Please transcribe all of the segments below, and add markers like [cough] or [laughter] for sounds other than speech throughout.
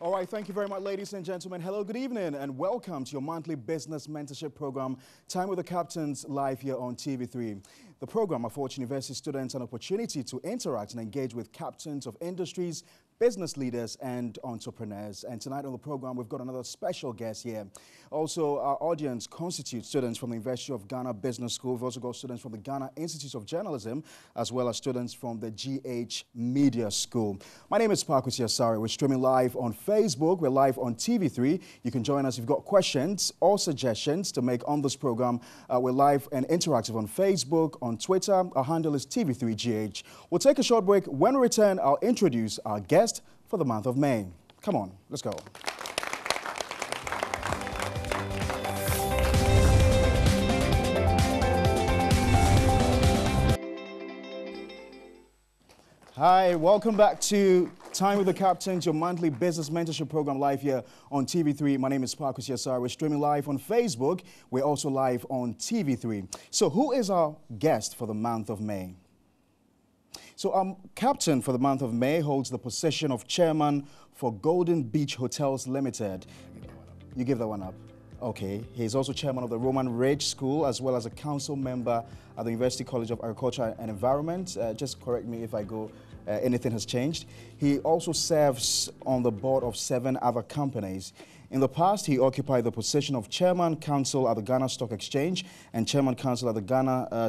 All right, thank you very much, ladies and gentlemen. Hello, good evening, and welcome to your monthly business mentorship program, Time with the Captains, live here on TV3. The program affords university students an opportunity to interact and engage with captains of industries, business leaders and entrepreneurs. And tonight on the program, we've got another special guest here. Also, our audience constitutes students from the University of Ghana Business School. We've also got students from the Ghana Institute of Journalism, as well as students from the GH Media School. My name is Parkus Yasari. We're streaming live on Facebook. We're live on TV3. You can join us if you've got questions or suggestions to make on this program. Uh, we're live and interactive on Facebook, on Twitter. Our handle is TV3GH. We'll take a short break. When we return, I'll introduce our guest for the month of May. Come on, let's go. Hi, welcome back to Time with the Captains, your monthly business mentorship program live here on TV3. My name is Parkus Yasar. We're streaming live on Facebook. We're also live on TV3. So who is our guest for the month of May? So um, captain for the month of May holds the position of chairman for Golden Beach Hotels Limited. You give that one up. Okay. He's also chairman of the Roman Ridge School as well as a council member at the University College of Agriculture and Environment. Uh, just correct me if I go uh, anything has changed. He also serves on the board of seven other companies. In the past, he occupied the position of chairman counsel at the Ghana Stock Exchange and chairman counsel at the Ghana uh,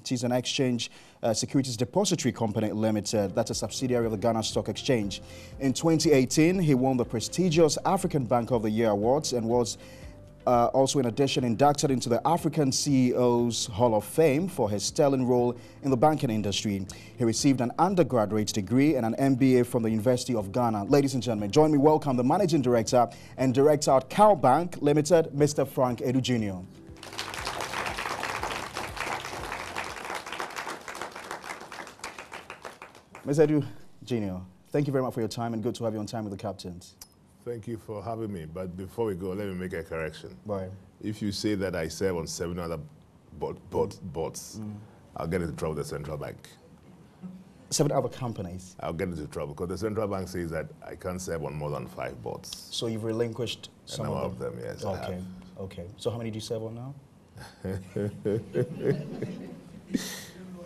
Securities and Exchange uh, Securities Depository Company Limited. That's a subsidiary of the Ghana Stock Exchange. In 2018, he won the prestigious African Bank of the Year Awards and was uh, also, in addition, inducted into the African CEOs Hall of Fame for his sterling role in the banking industry. He received an undergraduate degree and an MBA from the University of Ghana. Ladies and gentlemen, join me welcome the Managing Director and Director at Cal Bank Limited, Mr. Frank Adu Jr. Mr. Adu Jr., thank you very much for your time and good to have you on time with the captains. Thank you for having me. But before we go, let me make a correction. Right. If you say that I serve on seven other board, board, boards, mm. I'll get into trouble with the central bank. Seven other companies? I'll get into trouble because the central bank says that I can't serve on more than five boards. So you've relinquished some of them? of them, yes. Okay. Okay. So how many do you serve on now?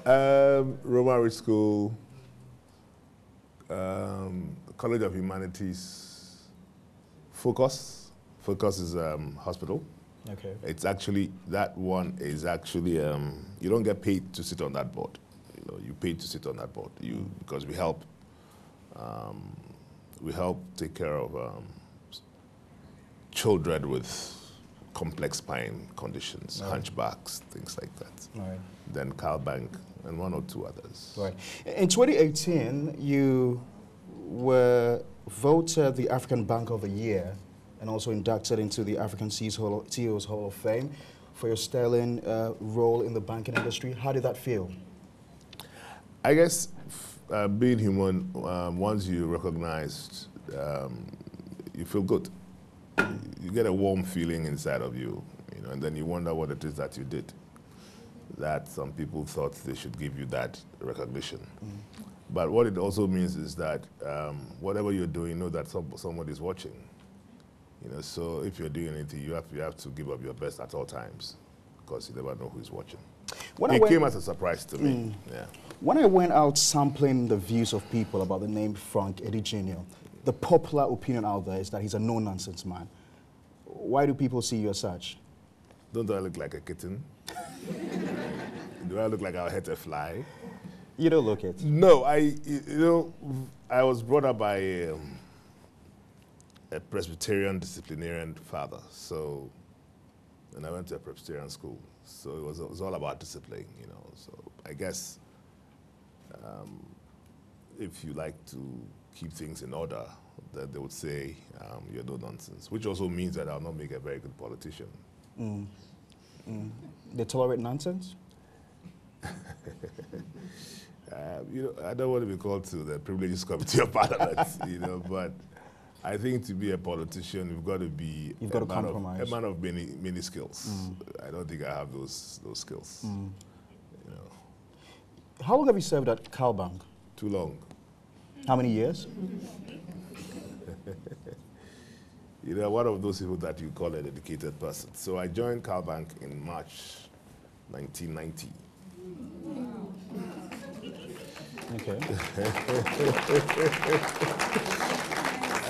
[laughs] um, Roman Ridge School, um, College of Humanities, FOCOS. FOCOS is um, hospital. Okay. It's actually, that one is actually, um, you don't get paid to sit on that board. You know, you pay to sit on that board you, because we help, um, we help take care of um, children with complex spine conditions, right. hunchbacks, things like that. Right. Then Cal Bank and one or two others. Right. In 2018, you were voted the African Bank of the Year and also inducted into the African CEOs Hall, CEOs Hall of Fame for your sterling uh, role in the banking industry. How did that feel? I guess uh, being human, um, once you recognized, um, you feel good. You get a warm feeling inside of you, you know, and then you wonder what it is that you did that some people thought they should give you that recognition. Mm. But what it also means is that um, whatever you're doing, know that some, somebody is watching. You know, so if you're doing anything, you have, you have to give up your best at all times because you never know who is watching. When it came as a surprise to me. Mm. Yeah. When I went out sampling the views of people about the name Frank Adu Jr., the popular opinion out there is that he's a no-nonsense man. Why do people see you as such? Don't I look like a kitten? [laughs] Do I look like I'll hit a fly? You don't look it. No, I, you know, I was brought up by um, a Presbyterian disciplinarian father. So, and I went to a Presbyterian school. So it was, it was all about discipline, you know. So I guess um, if you like to keep things in order, that they would say um, you're no nonsense, which also means that I'll not make a very good politician. Mm. Mm. They tolerate nonsense? Uh, [laughs] you know, I don't want to be called to the privileges committee of parliament, [laughs] you know, but I think to be a politician, you've got to be you've got to compromise. Of, a man of many many skills. Mm. I don't think I have those those skills. Mm. You know. How long have you served at Calbank? Too long. How many years? [laughs] you know, one of those people that you call a dedicated person. So I joined CalBank in March 1990. Okay.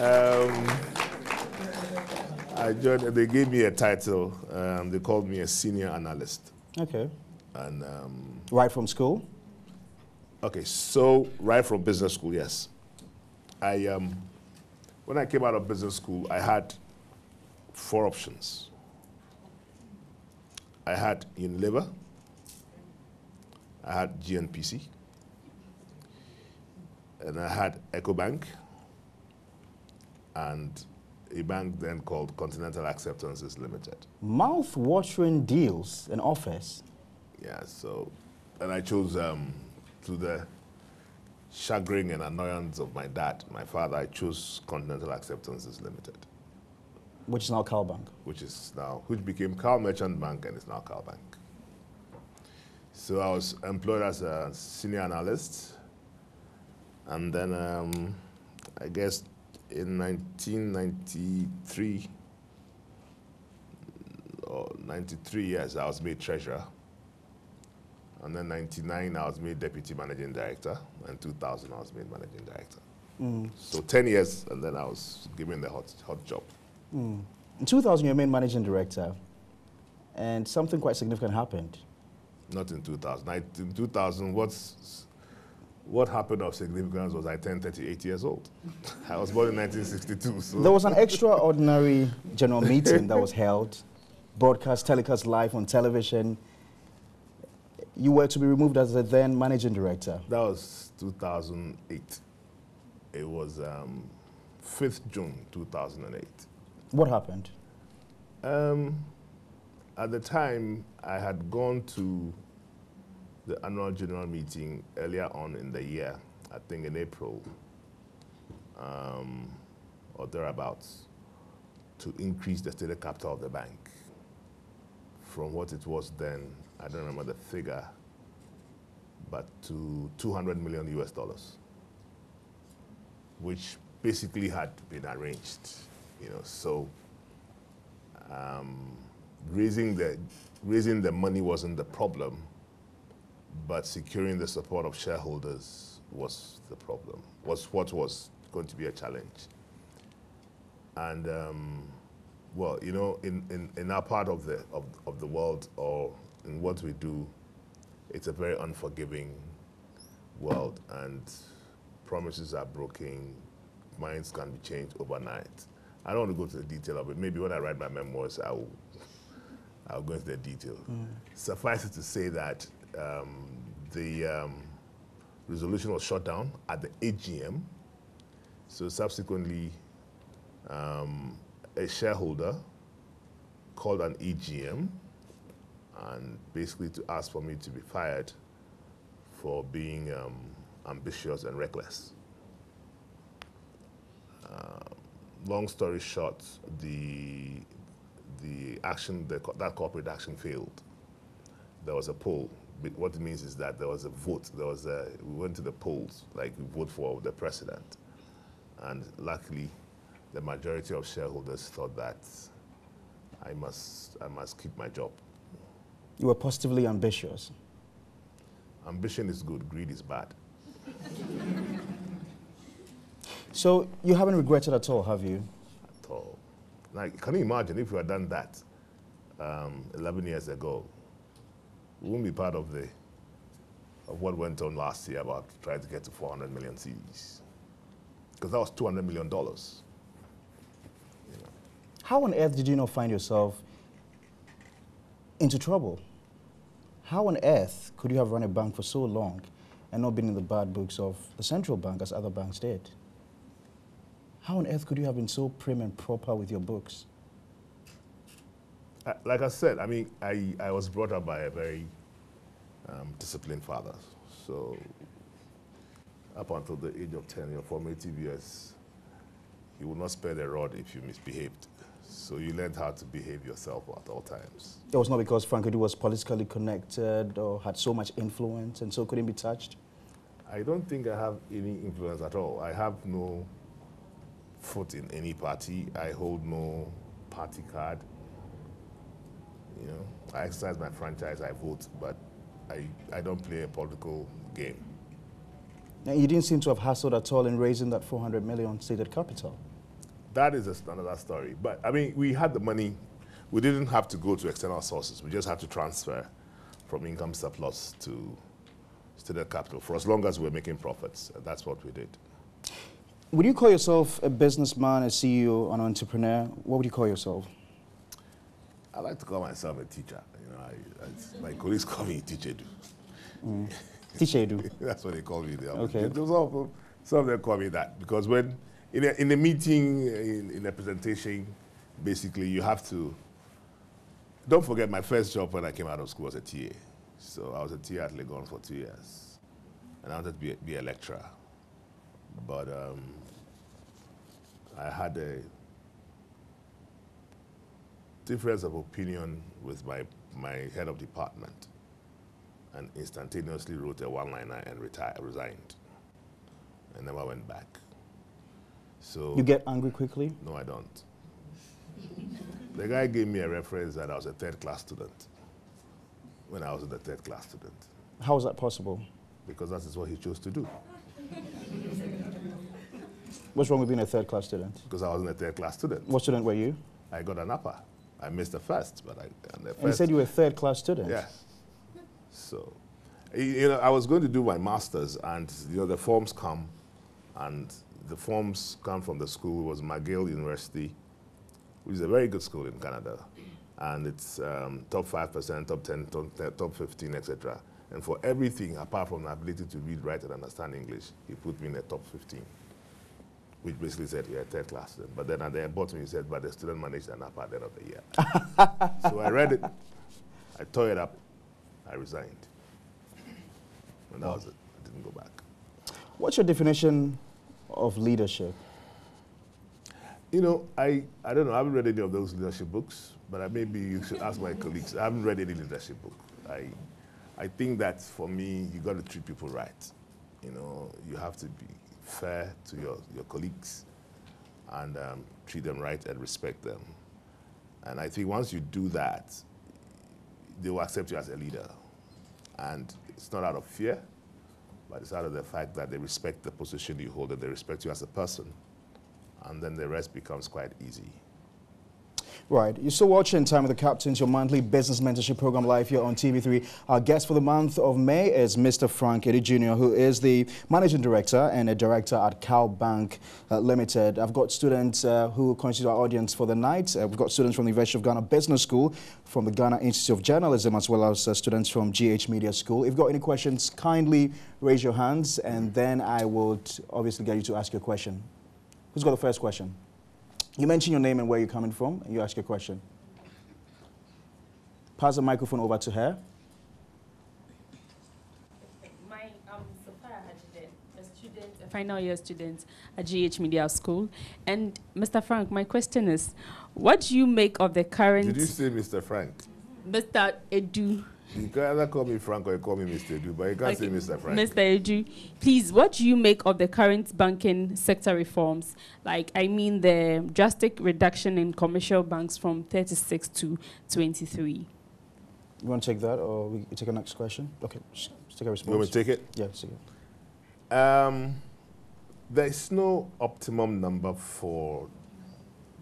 Um, I joined, they gave me a title. Um, they called me a senior analyst. Okay. And um, Right from school? okay, so right from business school, yes. I um, when I came out of business school, I had four options. I had Unilever, I had GNPC, and I had EcoBank, and a bank then called Continental Acceptances Limited. Mouth-watering deals and offers. Yeah, so, and I chose um, to the chagrin and annoyance of my dad, my father, I chose Continental Acceptances Limited, which is now CalBank. which is now, which became Cal Merchant Bank and is now Cal Bank. So I was employed as a senior analyst, and then um, I guess in 1993 or 93 years, I was made treasurer. And then 99, I was made deputy managing director. And 2000, I was made managing director. So 10 years, and then I was given the hot, hot job. In 2000, you were made managing director, and something quite significant happened. Not in 2000. I, in 2000, what's, what happened of significance was I turned 38 years old. [laughs] I was born in 1962. So There was an [laughs] extraordinary general meeting that was held, broadcast, telecast live on television. You were to be removed as the then managing director. that was 2008. It was um, 5th June 2008. What happened? Um, at the time, I had gone to the annual general meeting earlier on in the year, I think in April um, or thereabouts, to increase the capital of the bank. From what it was then, I don't remember the figure, but to 200 million US dollars, which basically had been arranged, you know, so um, raising the raising the money wasn't the problem, but securing the support of shareholders was the problem. Was what was going to be a challenge. And um, well, you know, in, in, in our part of the of, of the world or in what we do, it's a very unforgiving world, and promises are broken, minds can be changed overnight. I don't want to go to the detail of it. Maybe when I write my memoirs, I will, I'll go into the detail. Suffice it to say that um, the um, resolution was shut down at the AGM. So subsequently, um, a shareholder called an EGM and basically to ask for me to be fired for being um, ambitious and reckless. Um, long story short, the the action, the, that corporate action failed. There was a poll. What it means is that there was a vote. There was a, we went to the polls, like we vote for the president, and luckily, the majority of shareholders thought that I must I must keep my job. You were positively ambitious. Ambition is good, greed is bad. [laughs] So you haven't regretted at all, have you? at all. Like, can you imagine if you had done that um, 11 years ago? We wouldn't be part of the of what went on last year about trying to get to 400 million cedis, because that was 200 million dollars. How on earth did you not find yourself into trouble? How on earth could you have run a bank for so long and not been in the bad books of the central bank as other banks did? How on earth could you have been so prim and proper with your books? Like I said, I mean, I, I was brought up by a very um, disciplined father. So up until the age of 10, your formative years, he would not spare the rod if you misbehaved. So you learned how to behave yourself at all times. It was not because Frank Adu was politically connected or had so much influence and so couldn't be touched. I don't think I have any influence at all. I have no foot in any party. I hold no party card. You know, I exercise my franchise, I vote, but I, I don't play a political game. Now, you didn't seem to have hassled at all in raising that 400 million stated capital. That is another story. But I mean, we had the money. We didn't have to go to external sources. We just had to transfer from income surplus to stated capital for as long as we're making profits. And that's what we did. Would you call yourself a businessman, a CEO, an entrepreneur? What would you call yourself? I like to call myself a teacher. You know, I, I, my colleagues [laughs] call me teacher. Mm. teacher do. [laughs] That's what they call me. Okay. Some, some of them call me that because when in a, in a meeting, in, in a presentation, basically you have to. Don't forget, my first job when I came out of school was a TA. So I was a TA at Legon for two years, and I wanted to be a, be a lecturer, but um, I had a difference of opinion with my, my head of department and instantaneously wrote a one-liner and retired, resigned and never went back. So You get angry quickly? No, I don't. the guy gave me a reference that I was a third class student when I was a third class student. How is that possible? Because that is what he chose to do. What's wrong with being a third class student? Because I wasn't a third class student. What student were you? I got an upper. I missed the first, but I. And, the first, and you said you were a third class student? Yeah. So, you know, I was going to do my master's, and, you know, the forms come, and the forms come from the school. It was McGill University, which is a very good school in Canada. And it's um, top 5%, top 10, top, top 15, etc. And for everything, apart from the ability to read, write, and understand English, he put me in the top 15 which basically said a third class student. But then at the bottom he said, but the student managed an app at the end of the year. [laughs] so I read it, I tore it up, I resigned. And that was it. I didn't go back. What's your definition of leadership? You know, I, I don't know, I haven't read any of those leadership books, but I, maybe you should ask my colleagues. I haven't read any leadership book. I, I think that for me, you got to treat people right. You know, you have to be fair to your, your colleagues and um, treat them right and respect them. And I think once you do that, they will accept you as a leader. And it's not out of fear, but it's out of the fact that they respect the position you hold and they respect you as a person. And then the rest becomes quite easy. Right. You're still watching Time with the Captains, your monthly business mentorship program live here on TV3. Our guest for the month of May is Mr. Frank Adu Jr., who is the managing director and a director at Cal Bank uh, Limited. I've got students uh, who constitute our audience for the night. Uh, we've got students from the University of Ghana Business School, from the Ghana Institute of Journalism, as well as uh, students from GH Media School. If you've got any questions, kindly raise your hands, and then I would obviously get you to ask your question. Who's got the first question? You mention your name and where you're coming from, and you ask your question. Pass the microphone over to her. My, um, Sophia Hajide, a student, a final year student at GH Media School. And Mr. Frank, my question is, what do you make of the current... Did you say Mr. Frank? Mr. Adu. You can either call me Frank or you call me Mr. Adu, but you can't okay. say Mr. Frank. Mr. Adu, please, what do you make of the current banking sector reforms? Like, I mean, the drastic reduction in commercial banks from 36 to 23. You want to take that, or we take a next question? Okay, just take a response. You want me to take it? Yeah, take it. Um, there is no optimum number for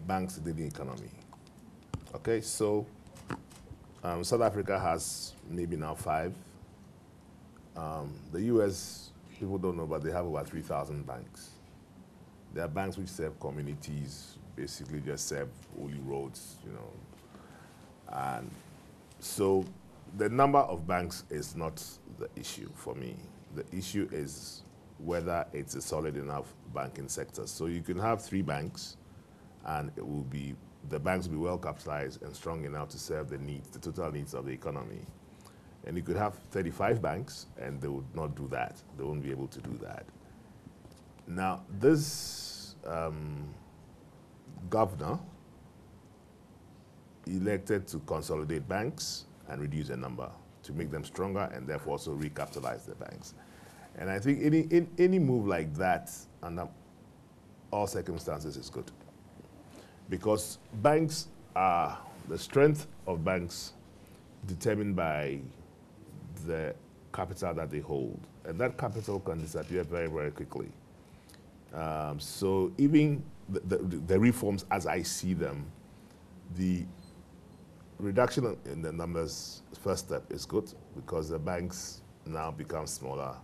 banks in the economy. Okay, so um, South Africa has maybe now five. Um, the US, people don't know, but they have about 3,000 banks. There are banks which serve communities, basically just serve only roads, you know. And so the number of banks is not the issue for me. The issue is whether it's a solid enough banking sector. So you can have three banks and it will be, the banks will be well capitalized and strong enough to serve the needs, the total needs of the economy. And you could have 35 banks and they would not do that. They won't be able to do that. Now, this um, governor elected to consolidate banks and reduce the number to make them stronger and therefore also recapitalize the banks. And I think any, any move like that under all circumstances is good. Because banks are, the strength of banks determined by the capital that they hold. And that capital can disappear very, very quickly. Um, so even the, the, the, reforms as I see them, the reduction in the numbers, first step is good because the banks now become smaller.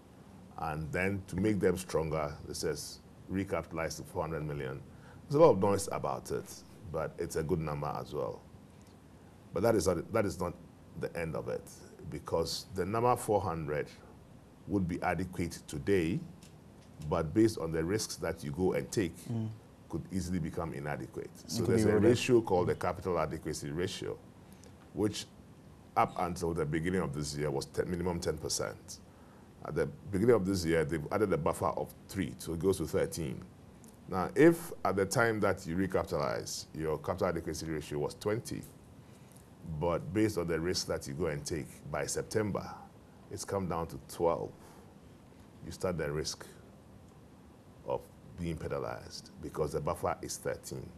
And then to make them stronger, it says recapitalize to 400 million. There's a lot of noise about it, but it's a good number as well. But that is not, that is not the end of it because the number 400 would be adequate today, but based on the risks that you go and take, mm. could easily become inadequate. So there's a ratio called the capital adequacy ratio, which up until the beginning of this year was ten, minimum 10%. At the beginning of this year, they've added a buffer of 3, so it goes to 13. Now, if at the time that you recapitalize, your capital adequacy ratio was 20, but based on the risk that you go and take by September, it's come down to 12. You start the risk of being penalized because the buffer is 13.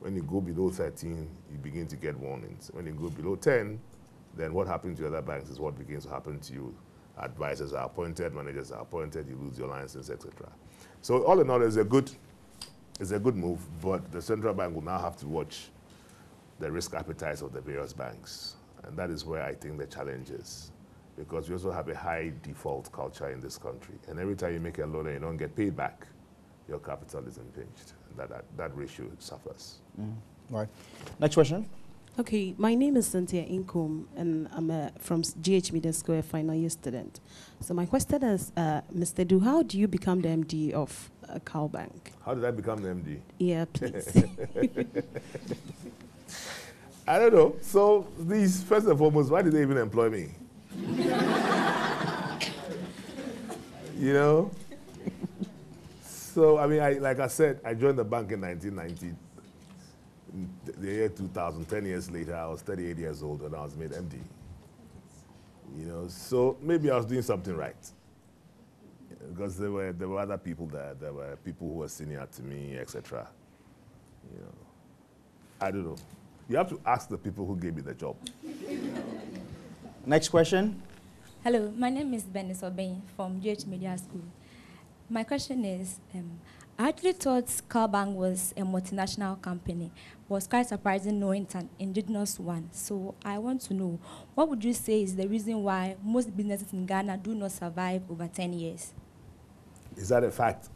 When you go below 13, you begin to get warnings. When you go below 10, then what happens to other banks is what begins to happen to you. Advisors are appointed, managers are appointed, you lose your license, etc. So all in all, it's a good, it's a good move, but the central bank will now have to watch the risk appetites of the various banks. And that is where I think the challenge is. Because we also have a high default culture in this country. And every time you make a loan and you don't get paid back, your capital is impinged. That, that, that ratio suffers. Mm. Right. Next question. Okay, my name is Cynthia Inkom, and I'm a, from GH Media School, a final year student. So my question is, uh, Mr. Adu, how do you become the MD of uh, CalBank? How did I become the MD? Yeah, please. [laughs] I don't know. So these first and foremost, why did they even employ me? [laughs] you know. So I mean, I, like I said, I joined the bank in 1990. The year 2000, 10 years later, I was 38 years old and I was made MD. You know, so maybe I was doing something right. Because there were, there were other people there. There were people who were senior to me, etc. You know, I don't know. You have to ask the people who gave me the job. Next question. Hello, my name is Benis Obeng from GH Media School. My question is, um, I actually thought CalBank was a multinational company. It was quite surprising knowing it's an indigenous one. So I want to know, what would you say is the reason why most businesses in Ghana do not survive over 10 years? Is that a fact?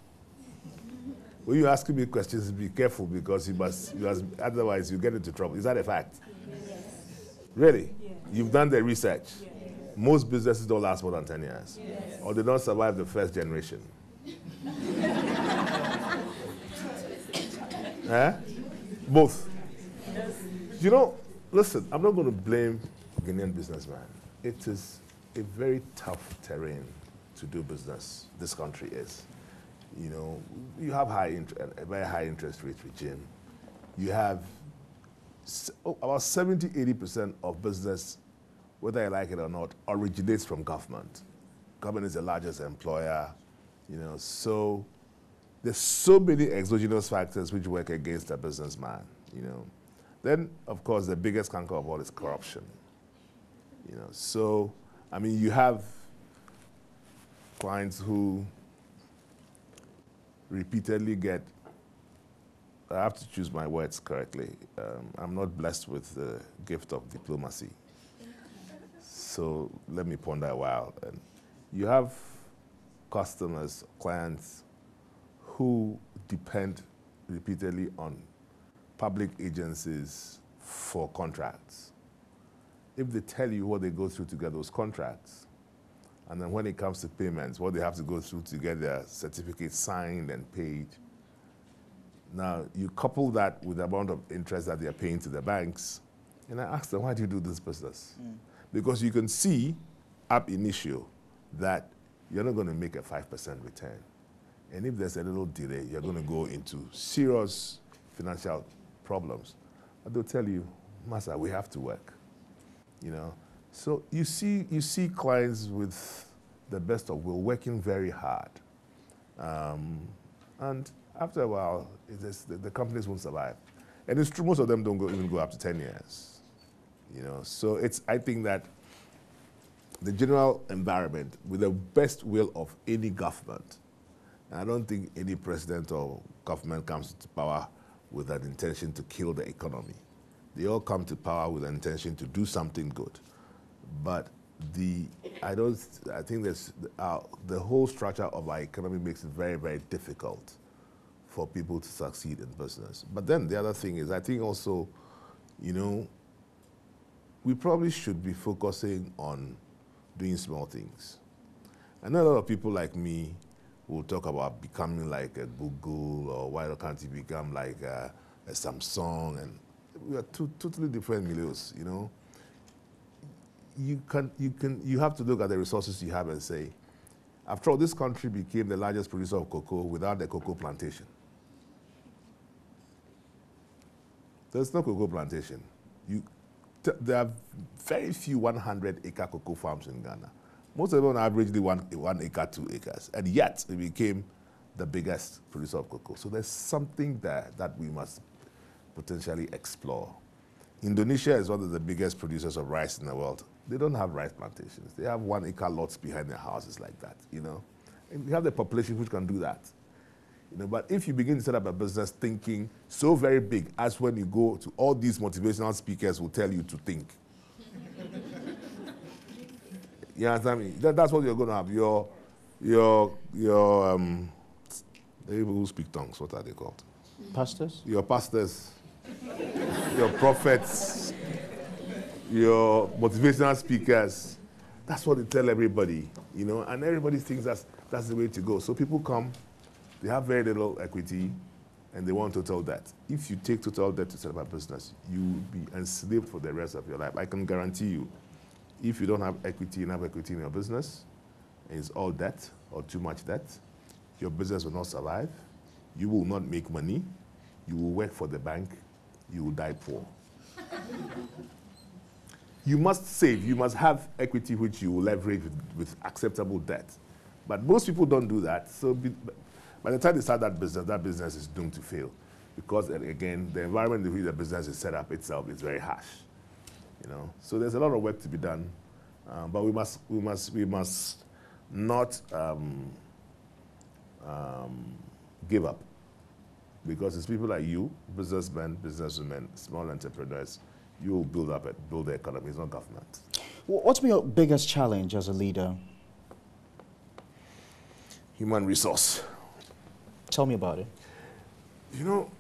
When you ask me questions, be careful because you must, you must otherwise you get into trouble. Is that a fact? Yes. Really? Yes. You've done the research. Yes. Most businesses don't last more than 10 years. Or they don't survive the first generation. [laughs] eh? Both. You know, listen, I'm not going to blame Ghanaian businessman. It is a very tough terrain to do business, this country is you know, you have high a very high interest rate regime. You have oh, about 70, 80% of business, whether you like it or not, originates from government. Government is the largest employer, you know, so there's so many exogenous factors which work against a businessman, you know. Then, of course, the biggest canker of all is corruption. You know, so, I mean, you have clients who repeatedly get, I have to choose my words correctly. Um, I'm not blessed with the gift of diplomacy. So let me ponder a while. And you have customers, clients who depend repeatedly on public agencies for contracts. If they tell you what they go through to get those contracts, and then when it comes to payments, what they have to go through to get their certificate signed and paid. Now, you couple that with the amount of interest that they're paying to the banks, and I asked them, why do you do this business? Mm. Because you can see ab initio that you're not going to make a 5% return. And if there's a little delay, you're going to go into serious financial problems. But they'll tell you, Master, we have to work. You know, so you see, you see clients with the best of will working very hard. Um, And after a while, the, the, companies won't survive. And it's true, most of them don't go, even go up to 10 years. You know, so it's, I think that the general environment, with the best will of any government, I don't think any president or government comes to power with an intention to kill the economy. They all come to power with an intention to do something good. But the I don't I think this uh, the whole structure of our economy makes it very very difficult for people to succeed in business. But then the other thing is I think also, you know, we probably should be focusing on doing small things. I know a lot of people like me will talk about becoming like a Google or why can't you become like a, a Samsung and we are two totally different milieux, you know you can, you can, you have to look at the resources you have and say, after all, this country became the largest producer of cocoa without the cocoa plantation. There's no cocoa plantation. You, there are very few 100 acre cocoa farms in Ghana. Most of them are averagely one, one acre, two acres. And yet, it became the biggest producer of cocoa. So there's something there that we must potentially explore. Indonesia is one of the biggest producers of rice in the world. They don't have rice plantations. They have one acre lots behind their houses like that, you know. And we have the population which can do that. You know, but if you begin to set up a business thinking so very big as when you go to all these motivational speakers will tell you to think. [laughs] you understand me? That, that's what you're going to have. Your, your, your, um, the people who speak tongues, what are they called? Pastors? Your pastors, your prophets, your motivational speakers. That's what they tell everybody, you know, and everybody thinks that's, that's the way to go. So people come, they have very little equity, and they want total debt. If you take total debt to set up a business, you will be enslaved for the rest of your life. I can guarantee you, if you don't have equity, enough equity in your business, and it's all debt or too much debt, your business will not survive. You will not make money. You will work for the bank. You will die poor [laughs] you must save, you must have equity which you will leverage with, with acceptable debt. But most people don't do that. So be, by the time they start that business, that business is doomed to fail. Because again, the environment in which the business is set up itself is very harsh. You know? So there's a lot of work to be done. Um, but we must, we must, we must not um, um, give up. Because it's people like you, businessmen, businesswomen, small entrepreneurs, you will build up, it, build the economy. It's not government. What's been your biggest challenge as a leader? Human resource. Tell me about it. You know,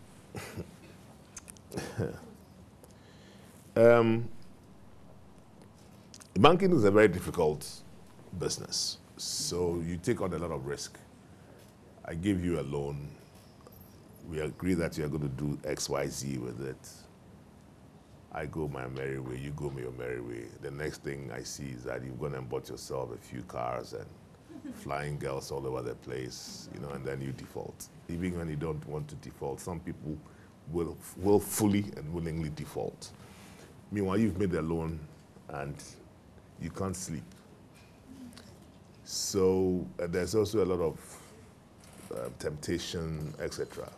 [laughs] um, banking is a very difficult business. So you take on a lot of risk. I give you a loan. We agree that you're going to do X, Y, Z with it I go my merry way, you go your merry way. The next thing I see is that you've gone and bought yourself a few cars and flying girls all over the place, you know, and then you default. Even when you don't want to default, some people will, will fully and willingly default. Meanwhile, you've made a loan and you can't sleep. So uh, there's also a lot of uh, temptation, etc.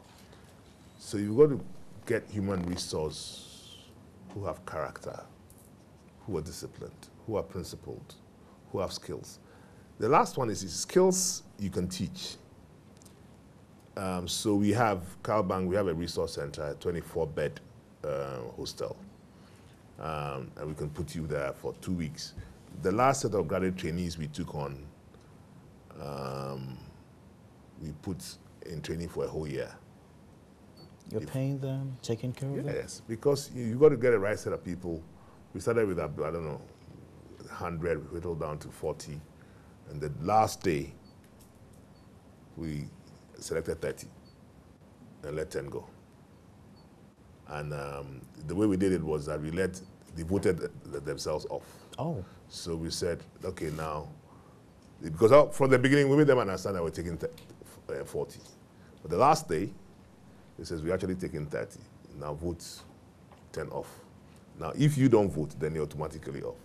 So you've got to get human resource who have character, who are disciplined, who are principled, who have skills. The last one is, is skills you can teach. Um, so we have CalBank, we have a resource center, a 24 bed uh, hostel. Um, and we can put you there for two weeks. The last set of graduate trainees we took on, um, we put in training for a whole year. You're if, paying them, taking care of them? Yes, because you, you got to get a right set of people. We started with, I don't know, 100, we whittled down to 40. And the last day, we selected 30 and let 10 go. And um, the way we did it was that we let, they voted themselves off. Oh. So we said, okay, now, because from the beginning, we made them understand that we're taking uh, 40. But the last day, it says we're actually taking 30. Now vote 10 off. Now, if you don't vote, then you're automatically off.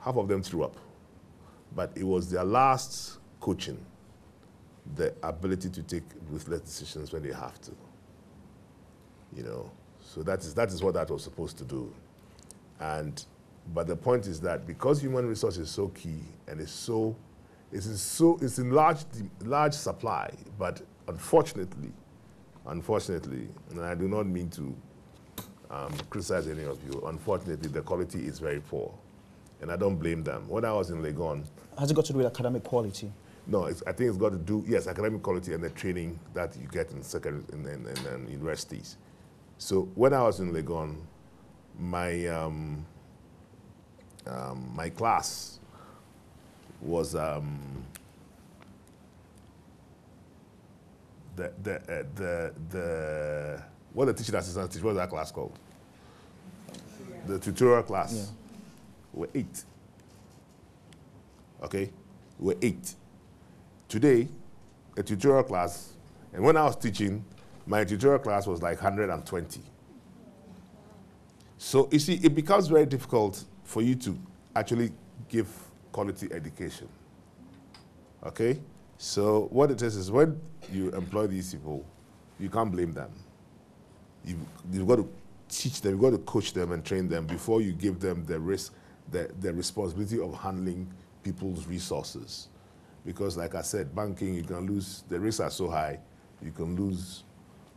Half of them threw up. But it was their last coaching the ability to take ruthless decisions when they have to. You know, so that is, that is what that was supposed to do. And, but the point is that because human resource is so key and is so, it's in so, it's in large, large supply, but unfortunately, unfortunately, and I do not mean to um, criticize any of you, unfortunately, the quality is very poor. And I don't blame them. When I was in Legon, Has it got to do with academic quality? no, it's, I think it's got to do, yes, academic quality and the training that you get in secondary in, in, in, universities. So when I was in Legon, my um, um, my class was um, the the uh, the the what the teaching assistant teach. What was that class called? The tutorial class. Yeah. Were eight. Okay, were eight. Today, a tutorial class, and when I was teaching, my tutorial class was like 120. So you see, it becomes very difficult for you to actually give quality education. Okay? So what it is is when you employ these people, you can't blame them. You've, you've got to teach them, you've got to coach them and train them before you give them the risk, the, the responsibility of handling people's resources. Because like I said, banking, you can lose, the risks are so high, you can lose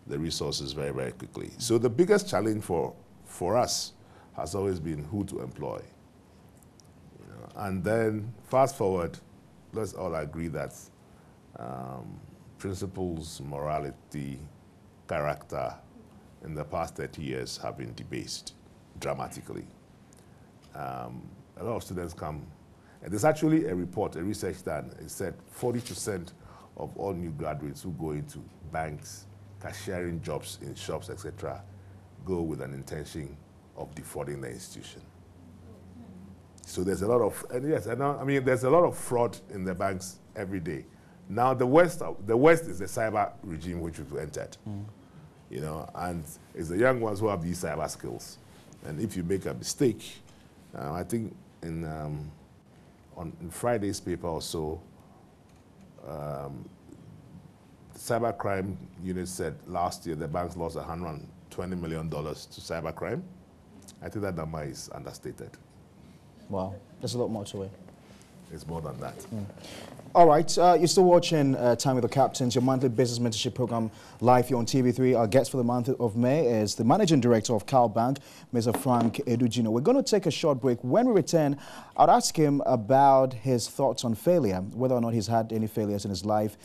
the resources very, very quickly. So the biggest challenge for, for us has always been who to employ. You know, and then fast forward, let's all agree that um, principles, morality, character in the past 30 years have been debased dramatically. Um, a lot of students come, and there's actually a report, a research done, it said 40% of all new graduates who go into banks, cashiering jobs in shops, etc., go with an intention of defrauding the institution. So there's a lot of, and yes, and I mean, there's a lot of fraud in the banks every day. Now the West, the West is the cyber regime which we've entered, you know, and it's the young ones who have these cyber skills. And if you make a mistake, uh, I think in, um, on in Friday's paper or so, um, the cybercrime unit said last year the banks lost 120 million dollars to cybercrime. I think that number is understated. Wow, there's a lot more to it. It's more than that. All right, uh, you're still watching uh, Time with the Captains, your monthly business mentorship program live here on TV3. Our guest for the month of May is the managing director of Cal Bank, Mr. Frank Edugino. We're going to take a short break. When we return, I'll ask him about his thoughts on failure, whether or not he's had any failures in his life,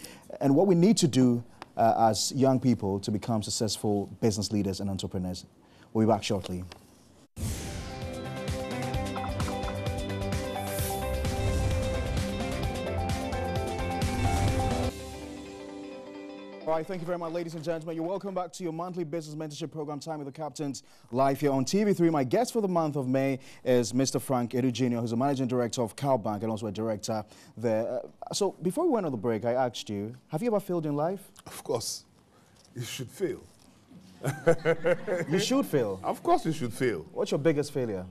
and what we need to do uh, as young people to become successful business leaders and entrepreneurs. We'll be back shortly. All right, thank you very much, ladies and gentlemen. You're welcome back to your monthly business mentorship program, Time with the Captains, live here on TV3. My guest for the month of May is Mr. Frank Adu Jr., who's a managing director of Cal Bank and also a director there. Uh, so, before we went on the break, I asked you, have you ever failed in life? Of course, you should fail. [laughs] you should fail. Of course, you should fail. What's your biggest failure?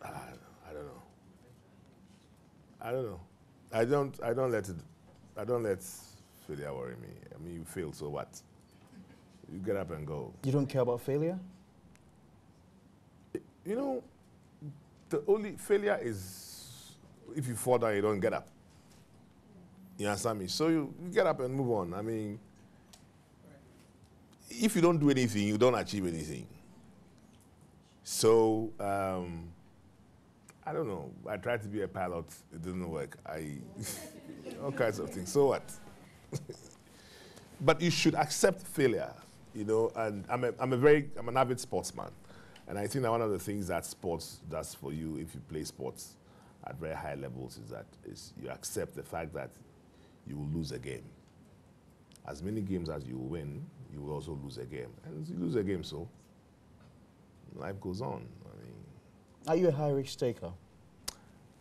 I don't know. I don't know. I don't. I don't let it. I don't let failure worry me. I mean, you fail, so what? You get up and go. You don't care about failure? You know, the only failure is if you fall down, you don't get up. You understand me? So you, you get up and move on. I mean, if you don't do anything, you don't achieve anything. So, um, I don't know. I tried to be a pilot, it didn't work. I, [laughs] all kinds of things. So what? [laughs] but you should accept failure, you know. And I'm a, I'm a very, I'm an avid sportsman. And I think that one of the things that sports does for you if you play sports at very high levels is that is you accept the fact that you will lose a game. As many games as you win, you will also lose a game. And you lose a game, so life goes on. I mean, Are you a high risk taker?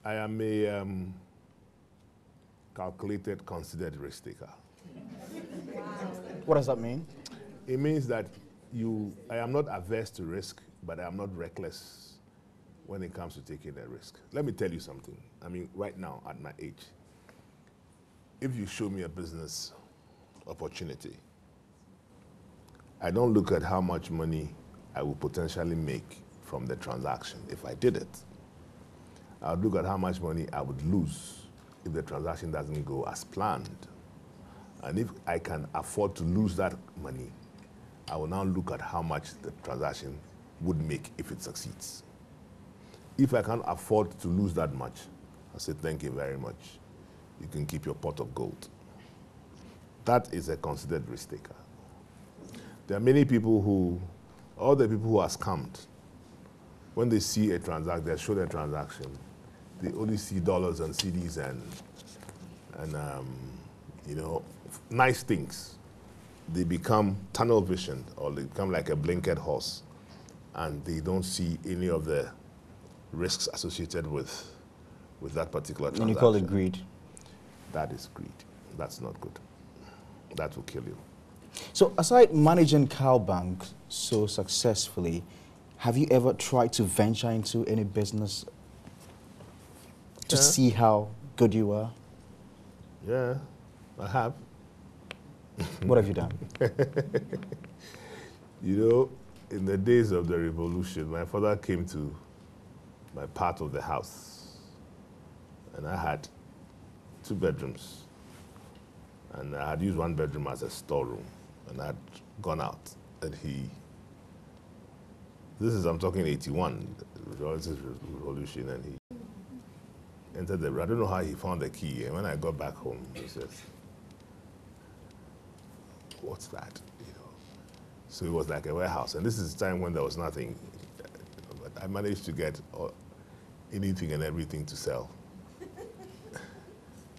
I am a um, calculated, considered risk taker. What does that mean? It means that you, I am not averse to risk, but I am not reckless when it comes to taking that risk. Let me tell you something. I mean, right now, at my age, if you show me a business opportunity, I don't look at how much money I will potentially make from the transaction if I did it. I would look at how much money I would lose if the transaction doesn't go as planned. And if I can afford to lose that money, I will now look at how much the transaction would make if it succeeds. If I can't afford to lose that much, I say thank you very much. You can keep your pot of gold. That is a considered risk taker. There are many people who, all the people who are scammed, when they see a transaction, they show their transaction, they only see dollars and cedis and, and um, you know, nice things. They become tunnel vision or they become like a blinkered horse and they don't see any of the risks associated with, with that particular transaction. And you call it greed. That is greed. That's not good. That will kill you. So aside managing CalBank so successfully, have you ever tried to venture into any business to Yeah. see how good you are? Yeah, I have. What have you done? [laughs] You know, in the days of the revolution, my father came to my part of the house, and I had two bedrooms, and I had used one bedroom as a storeroom, and I had gone out, and he. This is I'm talking 81, the revolution, and he entered the. I don't know how he found the key, and when I got back home, he says, "What's that?" You know. So it was like a warehouse. And this is the time when there was nothing. But I managed to get uh, anything and everything to sell.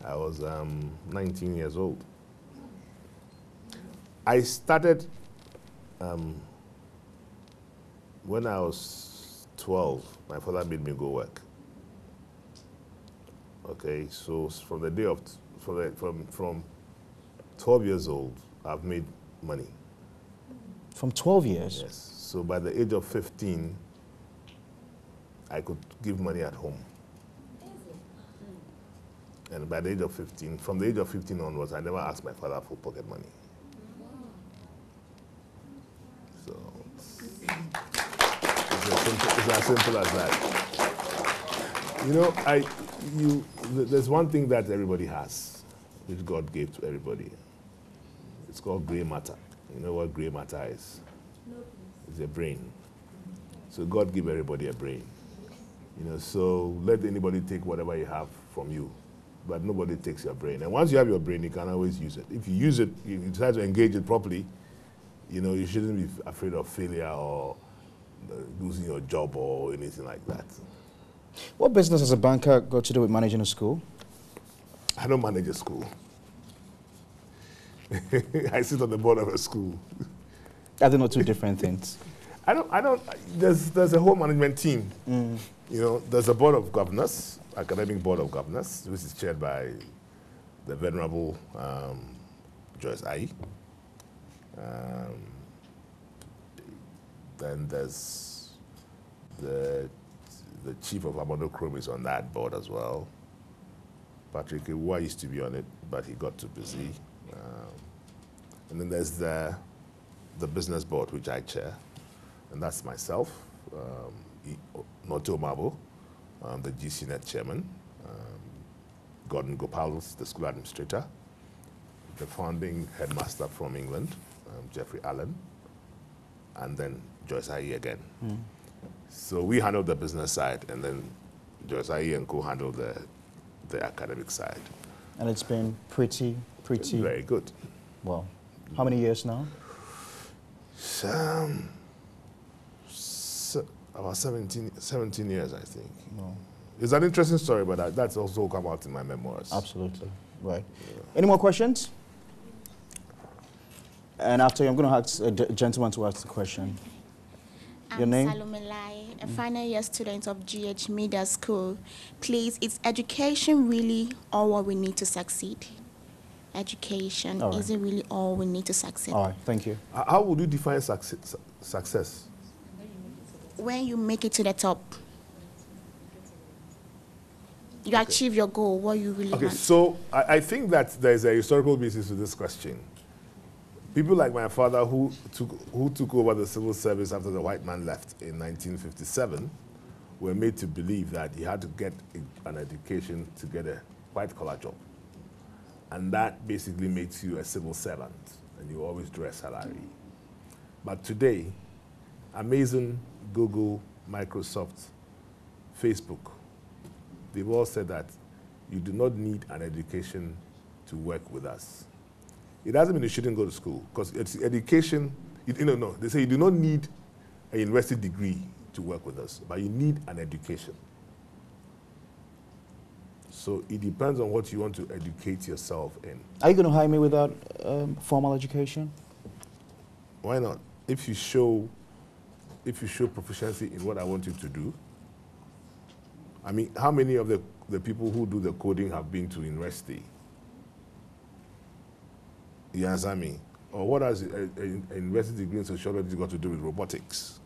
I was um, 19 years old. I started um, when I was 12. My father made me go work. Okay, so from the day of, from, the, from, from 12 years old, I've made money. From 12 years? Yes. So by the age of 15, I could give money at home. And by the age of 15, from the age of 15 onwards, I never asked my father for pocket money. So it's, it's, as simple, it's as simple as that. You know, I, you, th- there's one thing that everybody has, which God gave to everybody. It's called gray matter. You know what gray matter is? It's a brain. So God give everybody a brain. You know, so let anybody take whatever you have from you, but nobody takes your brain. And once you have your brain, you can always use it. If you use it, you you decide to engage it properly. You know, you shouldn't be afraid of failure or uh, losing your job or anything like that. What business has a banker got to do with managing a school? I don't manage a school. [laughs] I sit on the board of a school. Are they not two different things? I don't, I don't, there's, there's a whole management team. You know, there's a board of governors, academic board of governors, which is chaired by the venerable um, Joyce Aryee. Um, then there's the, the chief of Amanokrom is on that board as well. Patrick Awuah used to be on it, but he got too busy. Um, and then there's the, the business board, which I chair, and that's myself, um, Noto Mabo, um, the GCNet chairman, um, Gordon Gopals, the school administrator, the founding headmaster from England, um, Jeffrey Allen, and then Joyce Aryee again. So we handle the business side, and then Joyce Aryee and co handle the, the academic side. And it's been pretty, pretty Very good. well. How many years now? Um, se- about 17, 17 years, I think. Well, It's an interesting story, but that, that's also come out in my memoirs. absolutely. Right. Any more questions? And after you, I'm going to ask a d- gentleman to ask the question. Your I'm name? Salome Lai, a final year student of GH Media School. Please, is education really all what we need to succeed? Education, All right. is it really all we need to succeed? All right, thank you. How would you define success? success? When you make it to the top, you achieve your goal, what you really Okay, want. so I, I think that there's a historical basis to this question. People like my father who took, who took over the civil service after the white man left in 1957 were made to believe that he had to get a- an education to get a white collar job. And that basically makes you a civil servant and you always draw a salary. But today, Amazon, Google, Microsoft, Facebook, they've all said that you do not need an education to work with us. It doesn't mean you shouldn't go to school because it's education. You, you know, no, they say you do not need a university degree to work with us, but you need an education. So it depends on what you want to educate yourself in. Are you going to hire me without um, formal education? Why not? If you show, if you show proficiency in what I want you to do. I mean, how many of the, the people who do the coding have been to university? You me? Or what has a, a, a university degree in sociology got to do with robotics?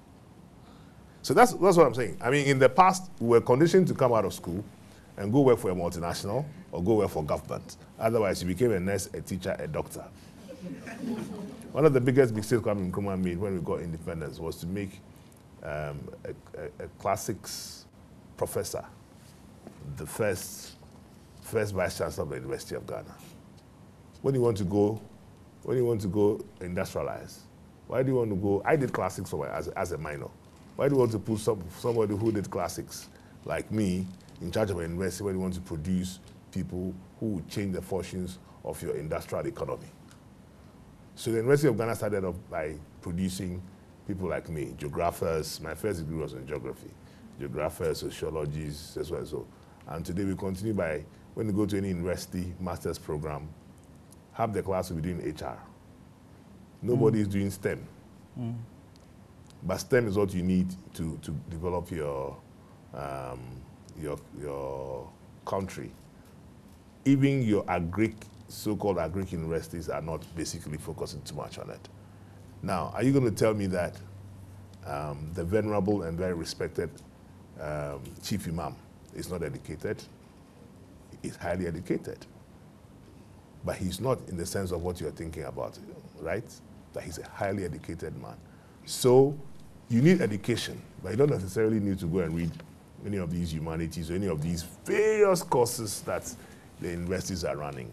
So that's, that's what I'm saying. I mean, in the past, we were conditioned to come out of school and go work for a multinational or go work for government. Otherwise, you became a nurse, a teacher, a doctor. [laughs] One of the biggest mistakes Kwame Nkrumah made when we got independence was to make um, a, a, a classics professor the first, first vice chancellor of the University of Ghana. When you want to go, when you want to go industrialize, why do you want to go? I did classics for my, as, as a minor. Why do you want to put some, somebody who did classics like me in charge of a university when you want to produce people who will change the fortunes of your industrial economy? So the University of Ghana started off by producing people like me, geographers. My first degree was in geography, geographers, sociologists, as well as so. And today we continue by, when you go to any university master's program, half the class will be doing HR. Nobody is doing STEM. But STEM is what you need to, to develop your, um, your, your country. Even your agric, so-called agric universities are not basically focusing too much on it. Now, are you going to tell me that um, the venerable and very respected um, chief imam is not educated? He's highly educated. But he's not in the sense of what you're thinking about, right? That he's a highly educated man. So you need education, but you don't necessarily need to go and read any of these humanities or any of these various courses that the universities are running.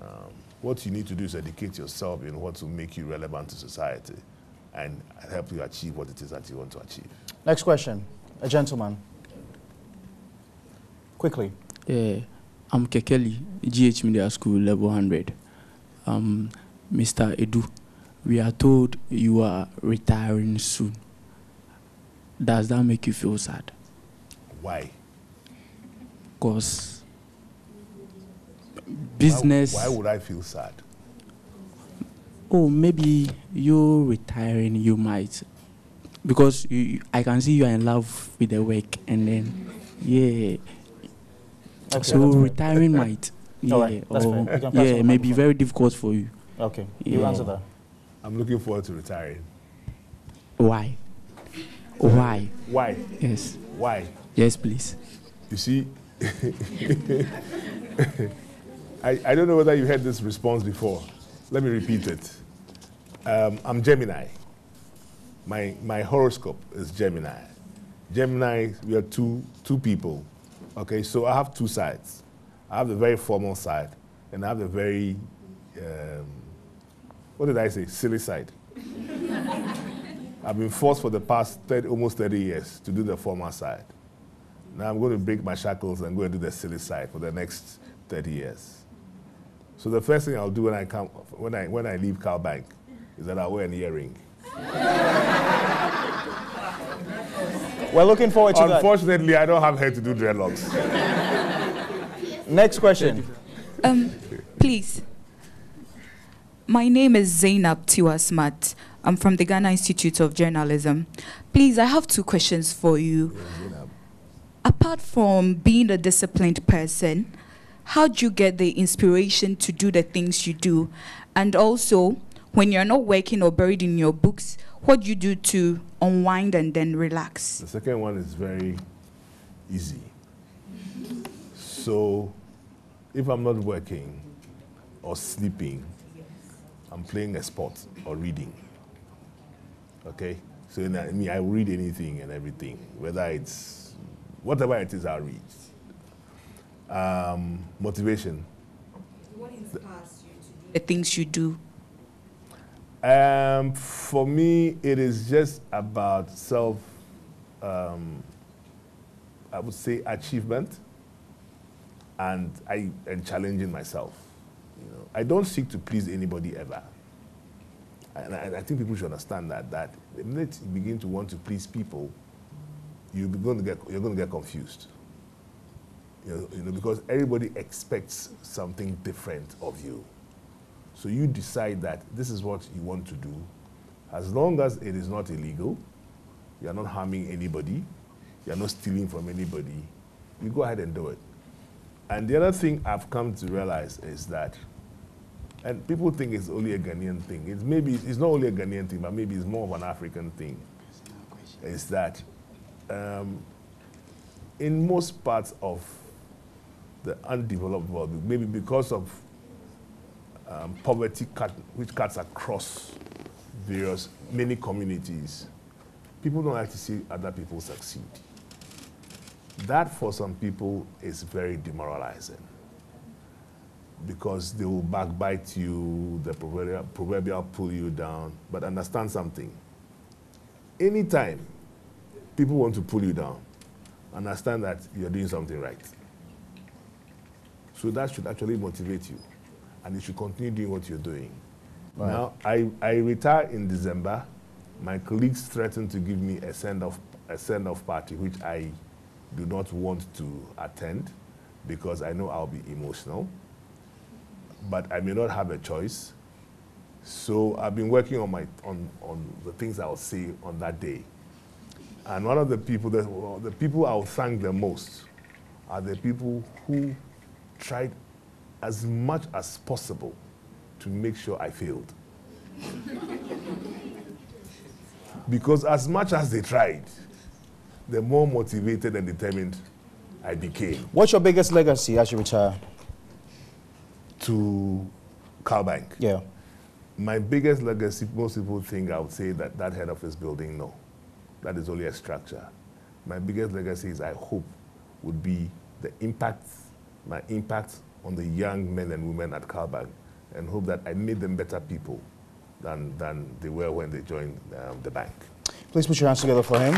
Um, what you need to do is educate yourself in what will make you relevant to society and help you achieve what it is that you want to achieve. Next question. A gentleman. Quickly. Yeah, I'm Kekeli, GH Media School, level 100. Um, Mr. Adu, we are told you are retiring soon. Does that make you feel sad? Why? Because business. Why, why would I feel sad? oh, maybe you retiring, you might. Because you, you- I can see you are in love with the work, and then, yeah. Okay, so retiring might. Yeah, All right, that's or- fair. You can pass on yeah, the may be very difficult for you. Okay. You Yeah. answer that. I'm looking forward to retiring. Why? Why? Why? Yes. Why? Yes, please. You see, [laughs] I, I don't know whether you heard this response before. Let me repeat it. Um, I'm Gemini. My, my horoscope is Gemini. Gemini, we are two, two people. Okay, so I have two sides. I have the very formal side, and I have the very, um, what did I say, silly side. [laughs] I've been forced for the past 30, almost 30 years to do the formal side. Now I'm going to break my shackles and go and do the silly side for the next 30 years. So the first thing I'll do when I come, when I when I leave Cal Bank, is that I'll wear an earring. [laughs] We're looking forward to that. Unfortunately, I don't have hair to do dreadlocks. Next question. Um, please. My name is Zainab Tiwasmat. I'm from the Ghana Institute of Journalism. Please, I have two questions for you. Apart from being a disciplined person, how do you get the inspiration to do the things you do? And also, when you're not working or buried in your books, what do you do to unwind and then relax? The second one is very easy. So if I'm not working or sleeping, I'm playing a sport or reading. Okay? So in, I mean, I read anything and everything, whether it's whatever it is, I'll read. Um, motivation. What inspires you to do the things you do? Um, for me, it is just about self, um, I would say, achievement and, I, and challenging myself. You know, I don't seek to please anybody ever. And I, and I think people should understand that, that the minute you begin to want to please people, you're going to get, you're going to get confused. You know, you know, because everybody expects something different of you. So you decide that this is what you want to do. As long as it is not illegal, you are not harming anybody, you are not stealing from anybody, you go ahead and do it. And the other thing I've come to realize is that, and people think it's only a Ghanaian thing. It's maybe it's not only a Ghanaian thing, but maybe it's more of an African thing. Is that um, in most parts of the undeveloped world, maybe because of um, poverty cut, which cuts across various, many communities, people don't like to see other people succeed. That for some people is very demoralizing because they will backbite you, the proverbial, proverbial pull you down. But understand something. Anytime people want to pull you down, understand that you're doing something right. So that should actually motivate you and you should continue doing what you're doing. Right. Now, I, I retire in December. My colleagues threatened to give me a send-off a send-off party, which I do not want to attend because I know I'll be emotional. But I may not have a choice. So I've been working on, my, on, on the things I'll say on that day. And one of the people that, well, the people I'll thank the most are the people who tried as much as possible to make sure I failed. because as much as they tried, the more motivated and determined I became. What's your biggest legacy as you retire? To CalBank. Yeah. My biggest legacy, most people think I would say that that head office building, no. That is only a structure. My biggest legacy is I hope would be the impact, my impact on the young men and women at CalBank and hope that I made them better people than, than they were when they joined um, the bank. Please put your hands together for him.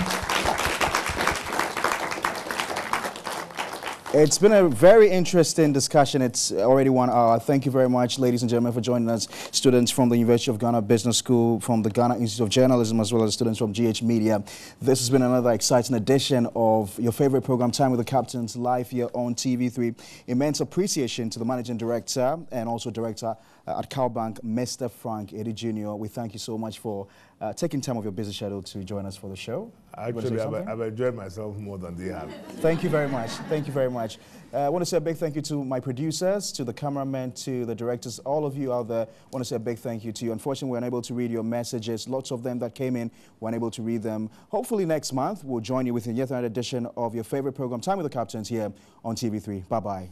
It's been a very interesting discussion. It's already one hour. Thank you very much, ladies and gentlemen, for joining us. Students from the University of Ghana Business School, from the Ghana Institute of Journalism, as well as students from GH Media. This has been another exciting edition of your favorite program, Time with the Captains, live here on TV3. Immense appreciation to the managing director and also director at CalBank, Mr. Frank Adu Jr. We thank you so much for uh, taking time of your busy schedule to join us for the show. Actually, I've, I've, enjoyed myself more than they have. Thank you very much. Thank you very much. Uh, I want to say a big thank you to my producers, to the cameramen, to the directors, all of you out there. I want to say a big thank you to you. Unfortunately, we're unable to read your messages. Lots of them that came in, we're unable to read them. Hopefully next month, we'll join you with yet another edition of your favorite program, Time with the Captains, here on TV3. Bye-bye.